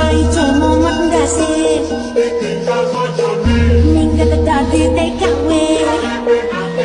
Ai cho mô mắt đã xem?